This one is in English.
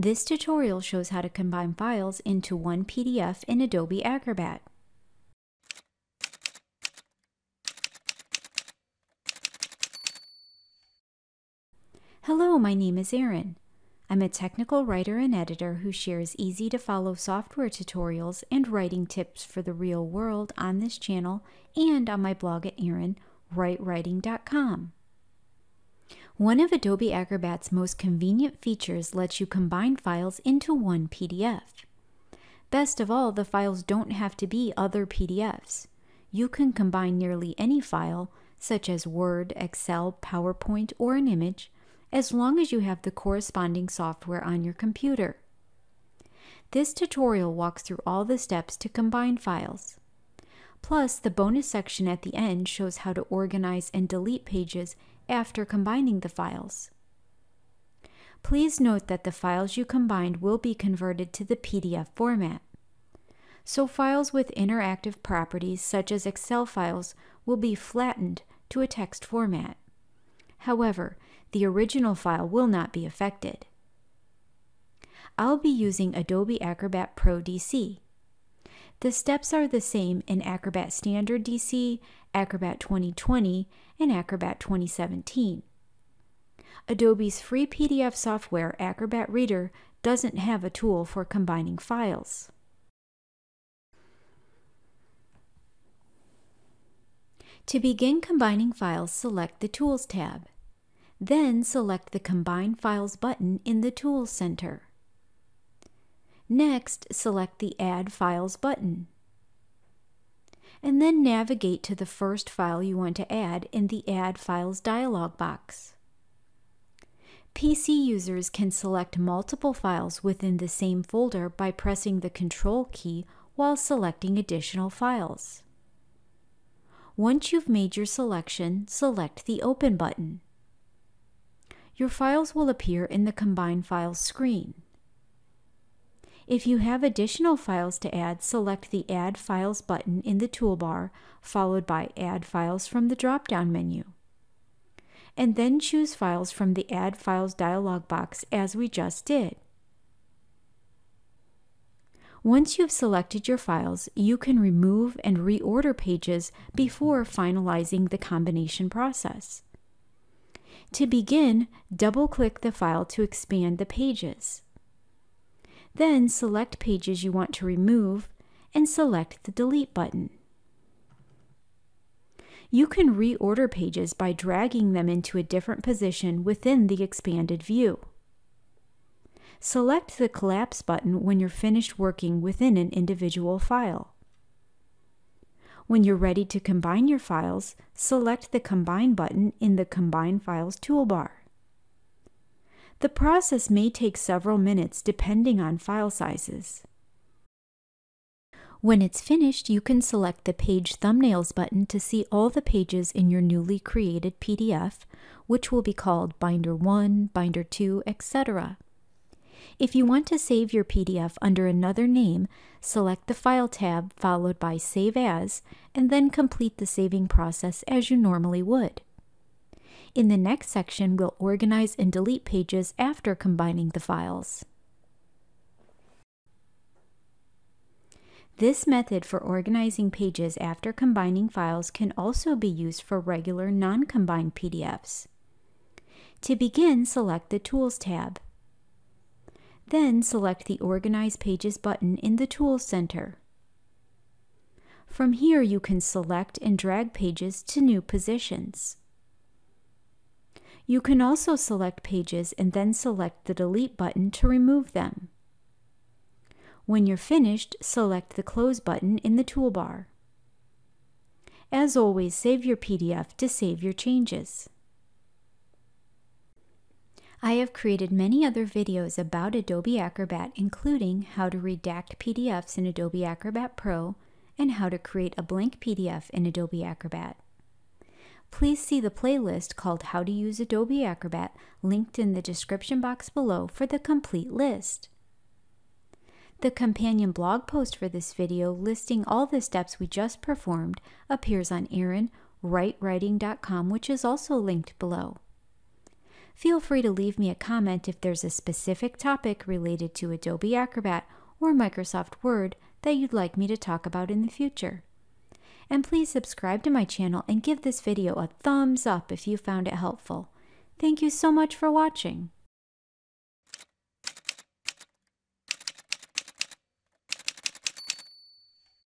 This tutorial shows how to combine files into one PDF in Adobe Acrobat. Hello, my name is Erin. I'm a technical writer and editor who shares easy to follow software tutorials and writing tips for the real world on this channel and on my blog at erinwrightwriting.com. One of Adobe Acrobat's most convenient features lets you combine files into one PDF. Best of all, the files don't have to be other PDFs. You can combine nearly any file, such as Word, Excel, PowerPoint, or an image, as long as you have the corresponding software on your computer. This tutorial walks through all the steps to combine files. Plus, the bonus section at the end shows how to organize and delete pages after combining the files. Please note that the files you combined will be converted to the PDF format. So files with interactive properties such as Excel files will be flattened to a text format. However, the original file will not be affected. I'll be using Adobe Acrobat Pro DC. The steps are the same in Acrobat Standard DC, Acrobat 2020, and Acrobat 2017. Adobe's free PDF software, Acrobat Reader, doesn't have a tool for combining files. To begin combining files, select the Tools tab. Then select the Combine Files button in the Tools Center. Next, select the Add Files button. And then navigate to the first file you want to add in the Add Files dialog box. PC users can select multiple files within the same folder by pressing the Control key while selecting additional files. Once you've made your selection, select the Open button your files will appear in the Combine Files screen. If you have additional files to add, select the Add Files button in the toolbar, followed by Add Files from the drop-down menu. And then choose Files from the Add Files dialog box as we just did. Once you've selected your files, you can remove and reorder pages before finalizing the combination process. To begin, double-click the file to expand the pages. Then select pages you want to remove and select the Delete button. You can reorder pages by dragging them into a different position within the expanded view. Select the Collapse button when you're finished working within an individual file. When you're ready to combine your files, select the Combine button in the Combine Files toolbar. The process may take several minutes depending on file sizes. When it's finished, you can select the Page Thumbnails button to see all the pages in your newly created PDF, which will be called Binder 1, Binder 2, etc. If you want to save your PDF under another name, select the File tab followed by Save As, and then complete the saving process as you normally would. In the next section, we'll organize and delete pages after combining the files. This method for organizing pages after combining files can also be used for regular non-combined PDFs. To begin, select the Tools tab. Then select the Organize Pages button in the Tools Center. From here you can select and drag pages to new positions. You can also select pages and then select the Delete button to remove them. When you're finished, select the Close button in the toolbar. As always, save your PDF to save your changes. I have created many other videos about Adobe Acrobat, including how to redact PDFs in Adobe Acrobat Pro and how to create a blank PDF in Adobe Acrobat. Please see the playlist called How to Use Adobe Acrobat linked in the description box below for the complete list. The companion blog post for this video listing all the steps we just performed appears on erinwrightwriting.com which is also linked below. Feel free to leave me a comment if there's a specific topic related to Adobe Acrobat or Microsoft Word that you'd like me to talk about in the future. And please subscribe to my channel and give this video a thumbs up if you found it helpful. Thank you so much for watching.